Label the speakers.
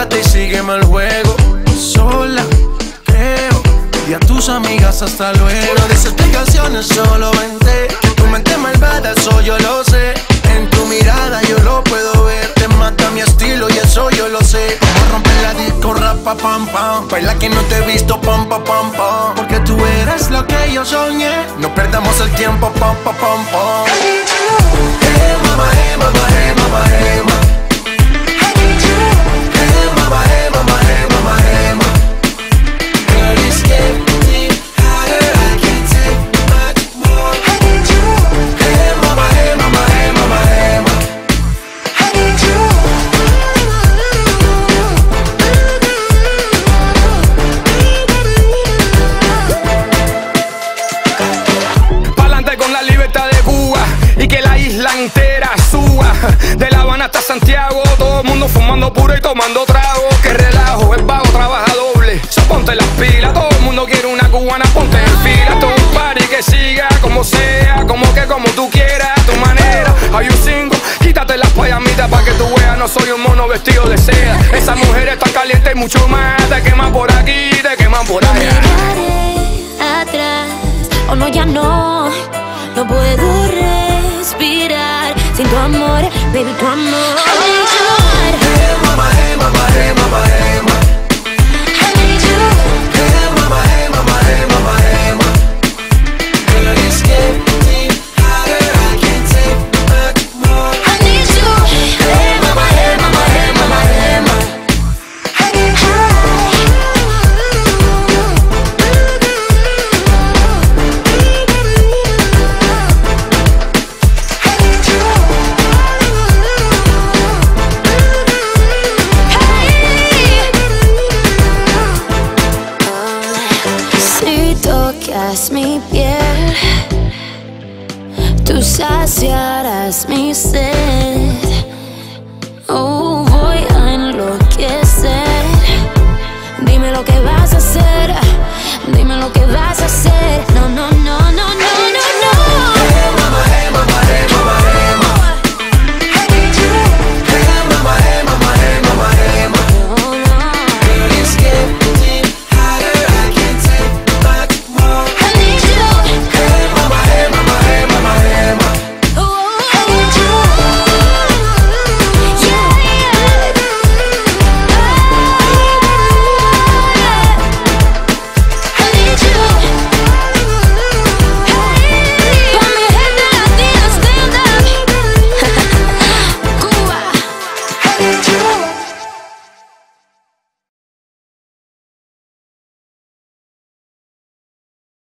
Speaker 1: Arriesgate y sígueme el juego. Sola, creo. Y a tus amigas hasta luego. No des explicaciones, solo vente. Que tu mente malvada, eso yo lo sé. En tu mirada yo lo puedo ver. Te mata mi estilo y eso yo lo sé. Como romper la disco, rapa, pam, pam. Baila que no te he visto, pam, pam, pam, pam. Porque tú eres lo que yo soñé. No perdamos el tiempo, pam, pam, pam, pam. Hey, mama, hey, mama, hey, mama, hey, mama.
Speaker 2: Santiago, todo el mundo fumando puro y tomando trago. Que relajo, el vago trabaja doble. So ponte las pilas, todo el mundo quiere una cubana, ponte en fila. Todo un party que siga como sea, como que como tú quieras, a tu manera. Hay un single, quítate las payamitas para que tú veas, no soy un mono vestido de seda. Esa mujer está caliente y mucho más. Te queman por aquí, te queman por allá.
Speaker 3: Miraré atrás, o no, ya no, no puedo respirar sin tu amor, baby, tu amor.
Speaker 1: Tocas mi
Speaker 3: piel, tú saciarás mi sed. Oh, voy a enloquecer. Dime lo que vas a hacer, dime lo que vas a hacer.